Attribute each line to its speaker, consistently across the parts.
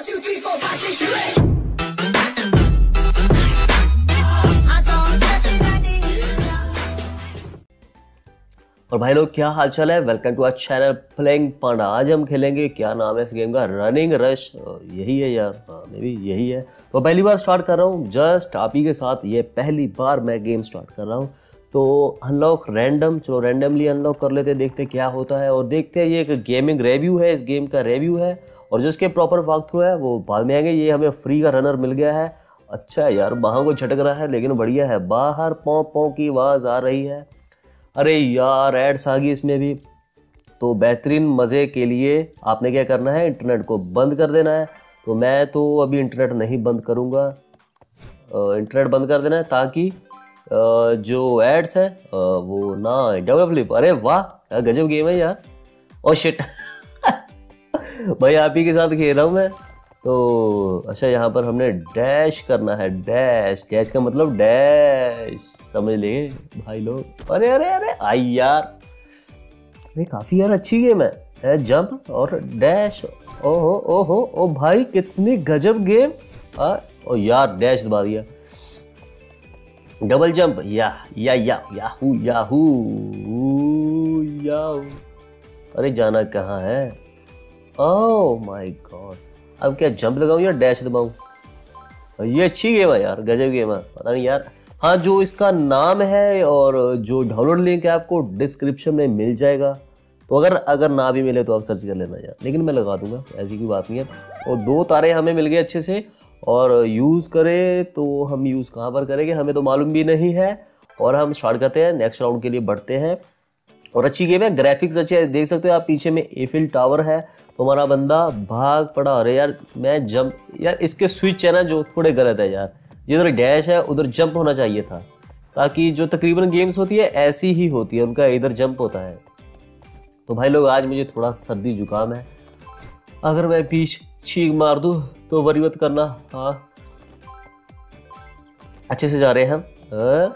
Speaker 1: और भाई लोग, क्या हाल चाल है? Welcome to our channel Playing Panda आज हम खेलेंगे, क्या नाम है इस गेम का? रनिंग रश यही है यार। हाँ मे भी यही है। तो पहली बार स्टार्ट कर रहा हूँ। जस्ट आप ही के साथ ये पहली बार मैं गेम स्टार्ट कर रहा हूँ। तो अनलॉक रैंडम चलो रैंडमली अनलॉक कर लेते हैं, देखते क्या होता है। और देखते हैं ये एक गेमिंग रिव्यू है, इस गेम का रिव्यू है। और जो इसके प्रॉपर वक्त थ्रू है, वो बाद में आएँगे। ये हमें फ्री का रनर मिल गया है। अच्छा है यार बाहों को झटक रहा है, लेकिन बढ़िया है। बाहर पौ पौ की आवाज़ आ रही है। अरे यार एड्स आ गई इसमें भी। तो बेहतरीन मज़े के लिए आपने क्या करना है इंटरनेट को बंद कर देना है। तो मैं तो अभी इंटरनेट नहीं बंद करूँगा। इंटरनेट बंद कर देना है ताकि जो एड्स है वो ना डबल फ्लिप अरे वाह गजब गेम है यार। ओ शिट भाई आप ही के साथ खेल रहा हूँ मैं। तो अच्छा यहाँ पर हमने डैश करना है डैश डैश का मतलब डैश समझ लेंगे भाई लोग। अरे अरे अरे आई यार। अरे काफ़ी यार अच्छी गेम है, है जंप और डैश ओहो ओहो ओ भाई कितनी गजब गेम आ, ओ यार डैश दबा दिया। डबल जंप या या या याहू याहू याहू अरे, जाना कहाँ है? ओह माय गॉड अब क्या जंप लगाऊँ या डैश दबाऊं? ये अच्छी गेम है यार, गजब गेम है। पता नहीं यार। हाँ जो इसका नाम है और जो डाउनलोड लिंक है आपको डिस्क्रिप्शन में मिल जाएगा। तो अगर अगर ना भी मिले तो आप सर्च कर लेना यार। लेकिन मैं लगा दूँगा, ऐसी कोई बात नहीं है। और दो तारे हमें मिल गए अच्छे से। और यूज़ करें तो हम यूज़ कहाँ पर करेंगे? हमें तो मालूम भी नहीं है। और हम स्टार्ट करते हैं नेक्स्ट राउंड के लिए बढ़ते हैं। और अच्छी गेम है ग्राफिक्स अच्छे है। देख सकते हो आप, पीछे में एफिल टावर है। तो हमारा बंदा भाग पड़ा। अरे यार, मैं जंप यार, इसके स्विच है ना जो थोड़े गलत है यार। जिधर डैश है, उधर जंप होना चाहिए था। ताकि जो तकरीबन गेम्स होती है, ऐसी ही होती है। उनका इधर जंप होता है। तो भाई लोग, आज मुझे थोड़ा सर्दी जुकाम है। अगर मैं पीछ छींक मार दूँ तो वरी मत करना। हाँ। अच्छे से जा रहे हैं हम।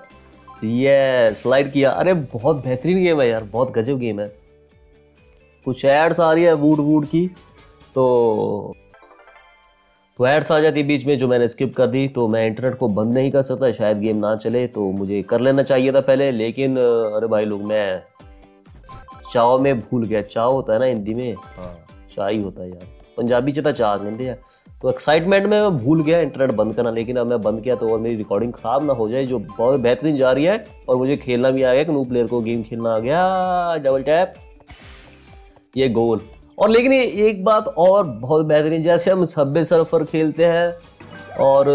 Speaker 1: ये स्लाइड किया। अरे बहुत बेहतरीन गेम है यार बहुत गजब गेम है। कुछ एड्स आ रही है वूड वूड की तो तो एड्स आ जाती बीच में जो मैंने स्किप कर दी तो मैं इंटरनेट को बंद नहीं कर सकता शायद गेम ना चले तो मुझे कर लेना चाहिए था पहले लेकिन अरे भाई लोग मैं चाव में भूल गया। चाव होता है ना हिंदी में? हाँ। ही होता है यार। पंजाबी च तो चाह कहते हैं तो एक्साइटमेंट में मैं भूल गया इंटरनेट बंद करना। लेकिन अब मैं बंद किया तो और मेरी रिकॉर्डिंग ख़राब ना हो जाए, जो बहुत बेहतरीन जा रही है, और मुझे खेलना भी आ गया कि न्यू प्लेयर को गेम खेलना आ गया डबल टैप ये गोल और लेकिन ये एक बात और बहुत बेहतरीन, जैसे हम सब्बे सर्फर खेलते हैं, और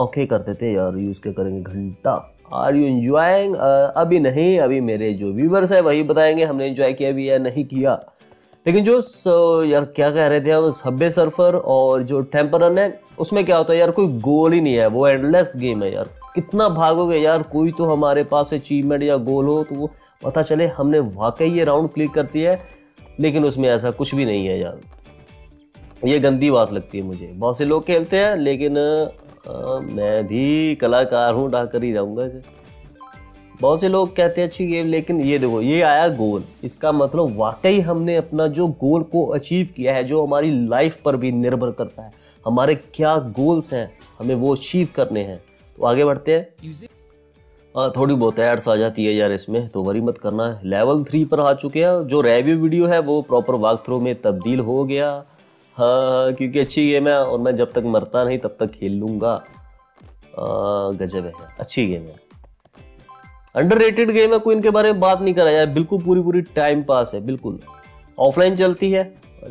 Speaker 1: ओके कर देते हैं यार यूज़ क्या करेंगे, घंटा। आर यू एंजॉइंग अभी नहीं, अभी मेरे जो व्यूवर्स है वही बताएँगे, हमने इन्जॉय किया भी या नहीं किया। लेकिन जो यार क्या कह रहे थे हम सब्बे सर्फर और जो टेम्पर रन है उसमें क्या होता है यार कोई गोल ही नहीं है वो एंडलेस गेम है यार। कितना भागोगे यार कोई तो हमारे पास अचीवमेंट या गोल हो तो वो पता चले हमने वाकई ये राउंड क्लिक कर दिया है लेकिन उसमें ऐसा कुछ भी नहीं है यार। ये गंदी बात लगती है मुझे। बहुत से लोग खेलते हैं लेकिन अ, मैं भी कलाकार हूँ डाकर ही जाऊँगा बहुत से लोग कहते हैं, अच्छी गेम लेकिन ये देखो, ये आया गोल इसका मतलब वाकई हमने अपना जो गोल को अचीव किया है, जो हमारी लाइफ पर भी निर्भर करता है, हमारे क्या गोल्स हैं, हमें वो अचीव करने हैं। तो आगे बढ़ते हैं। हाँ थोड़ी बहुत एड्स आ जाती है यार इसमें तो वरी मत करना। है लेवल थ्री पर आ चुके हैं। जो रेव्यू वीडियो है, वो प्रॉपर वाक थ्रो में तब्दील हो गया। हाँ क्योंकि अच्छी गेम है, और मैं जब तक मरता नहीं, तब तक खेल लूँगा। गजब है अच्छी गेम है। अंडर गेम है कोई इनके बारे में बात नहीं करा यार। बिल्कुल पूरी पूरी टाइम पास है बिल्कुल। ऑफलाइन चलती है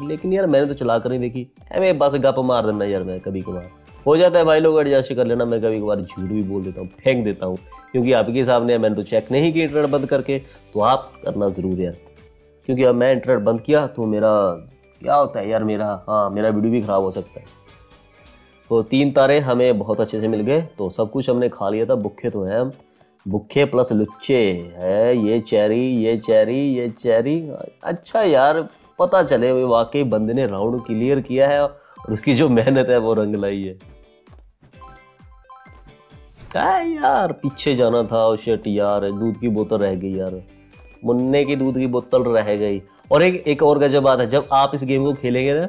Speaker 1: लेकिन यार मैंने तो चला कर नहीं देखी। मैं बस गप मार देना यार मैं कभी कभार। हो जाता है भाई लोग एडजस्ट कर लेना मैं कभी कभार झूठ भी बोल देता हूँ फेंक देता हूँ। क्योंकि आपके सामने है, मैंने तो चेक नहीं किया इंटरनेट बंद करके। तो आप करना ज़रूर यार। क्योंकि अब मैं इंटरनेट बंद किया तो मेरा क्या होता है यार मेरा? हाँ मेरा वीडियो भी ख़राब हो सकता है। तो तीन तारे हमें बहुत अच्छे से मिल गए तो सब कुछ हमने खा लिया था भुक्खे तो हैं हम। भुक्खे प्लस लुच्चे है, ये चेरी ये चेरी ये चेरी। अच्छा यार, पता चले वो वाकई बंदे ने राउंड क्लियर किया है और उसकी जो मेहनत है वो रंग लाई है। क्या यार, पीछे जाना था और शिट यार, दूध की बोतल रह गई यार। मुन्ने की दूध की बोतल रह गई। और एक एक और गजब बात है, जब आप इस गेम को खेलेंगे ना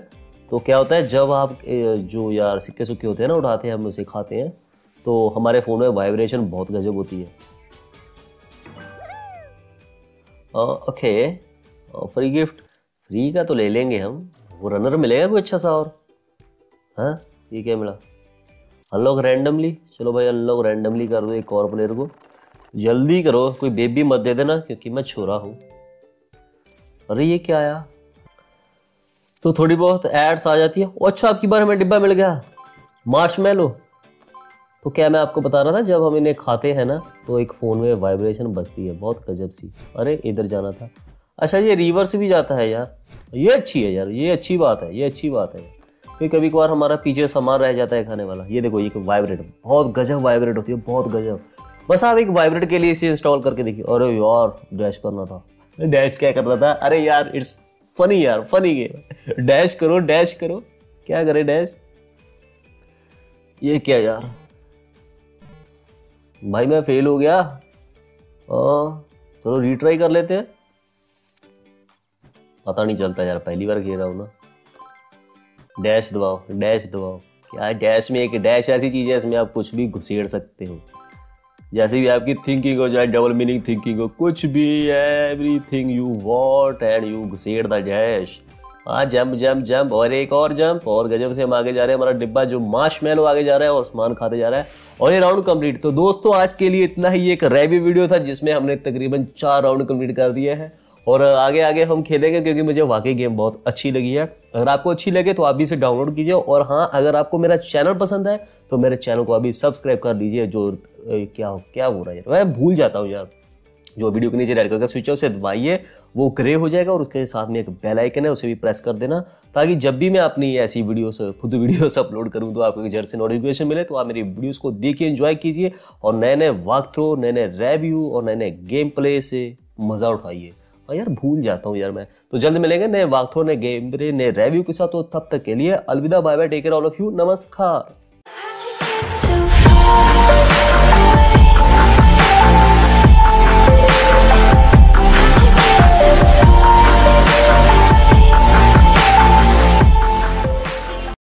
Speaker 1: तो क्या होता है, जब आप जो यार सिक्के सुक्के होते हैं ना, उठाते हैं, हम उसे खाते हैं तो हमारे फ़ोन में वाइब्रेशन बहुत गजब होती है। ओके। फ्री गिफ्ट फ्री का तो ले लेंगे हम। वो रनर मिलेगा कोई अच्छा सा और? हाँ? ये क्या मिला? अनलॉक रैंडमली चलो भाई अनलॉक रैंडमली कर दो एक और प्लेयर को। जल्दी करो, कोई बेबी मत दे देना, क्योंकि मैं छोरा हूँ। अरे, ये क्या आया? तो थोड़ी बहुत एड्स आ जाती है। अच्छा आपकी बार हमें डिब्बा मिल गया। मार्श मैलो तो क्या मैं आपको बता रहा था, जब हम इन्हें खाते हैं ना तो एक फ़ोन में वाइब्रेशन बजती है, बहुत गजब सी। अरे, इधर जाना था। अच्छा ये रिवर्स भी जाता है यार। ये अच्छी है यार, ये अच्छी बात है, ये अच्छी बात है। क्योंकि कभी कभार हमारा पीछे सामान रह जाता है खाने वाला। ये देखो ये वाइब्रेट बहुत गजब वाइब्रेट होती है, बहुत गजब। बस आप एक वाइब्रेट के लिए इसे इंस्टॉल करके देखिए। अरे यार डैश करना था। डैश क्या करना था? अरे यार इट्स फनी यार फनी गेम डैश करो डैश करो। क्या करे डैश ये क्या यार? भाई मैं फेल हो गया। हाँ चलो रीट्राई कर लेते हैं। पता नहीं चलता यार, पहली बार खेल रहा हूँ ना डैश दबाओ डैश दबाओ। क्या डैश में एक डैश ऐसी चीज़ है इसमें आप कुछ भी घुसेड़ सकते हो? जैसे भी आपकी थिंकिंग हो जाए डबल मीनिंग थिंकिंग हो, कुछ भी everything you what and you घुसेड़ the dash हाँ जंप जंप जंप, और एक और जंप, और गजब से हम आगे जा रहे हैं। हमारा डिब्बा जो माश मैलो आगे जा रहा है और सामान खाते जा रहा है, और ये राउंड कंप्लीट तो दोस्तों, आज के लिए इतना ही एक रेवी वीडियो था, जिसमें हमने तकरीबन चार राउंड कंप्लीट कर दिए हैं। और आगे आगे हम खेलेंगे, क्योंकि मुझे वाकई गेम बहुत अच्छी लगी है। अगर आपको अच्छी लगे तो आप भी इसे डाउनलोड कीजिए। और हाँ अगर आपको मेरा चैनल पसंद है तो मेरे चैनल को अभी सब्सक्राइब कर लीजिए, जो क्या क्या हो रहा है मैं भूल जाता हूँ यार। जो वीडियो के नीचे रेड कलर का स्विच है, उसे दबाइए, वो ग्रे हो जाएगा और उसके साथ में एक बेल आइकन है, उसे भी प्रेस कर देना, ताकि जब भी मैं अपनी ऐसी वीडियोस खुद वीडियोस अपलोड करूँ तो आपको जर से नोटिफिकेशन मिले तो आप मेरी वीडियोस को देखिए एंजॉय कीजिए और नए नए वक्त थ्रो नए नए रेव्यू और नए नए गेम प्ले से मज़ा उठाइए। और यार भूल जाता हूँ यार मैं। तो जल्द मिलेंगे नए वाक्थो नए गेम प्ले नए रेव्यू के साथ तो तब तक के लिए अलविदा bye bye take care all of you नमस्कार